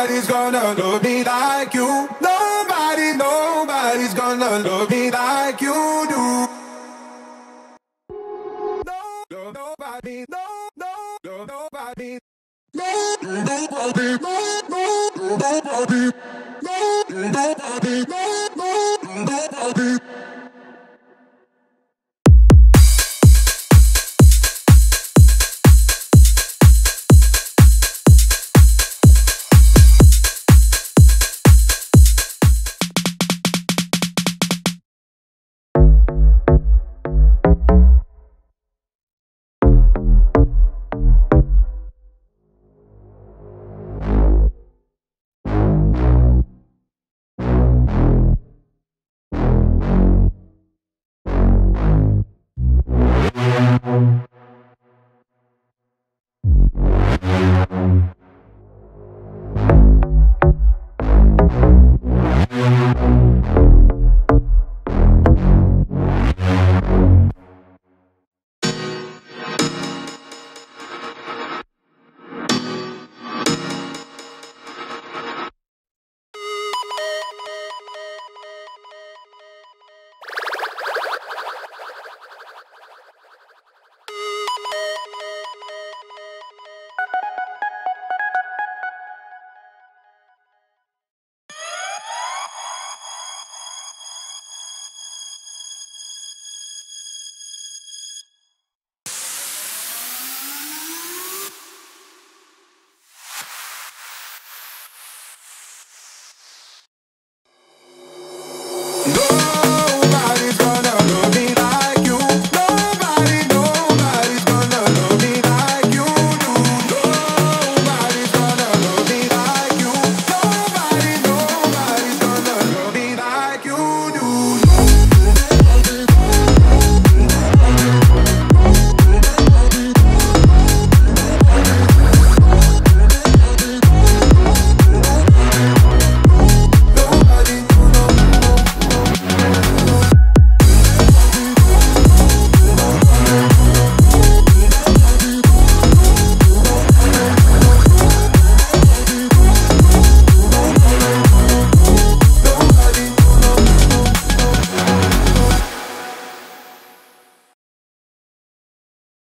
Nobody's gonna love me like you. Nobody, nobody's gonna love me like you do. No, no, nobody, no, no, no, nobody. No, nobody, no, no, nobody. No, nobody, no, no, nobody. No.